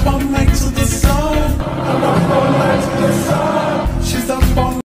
up all night to the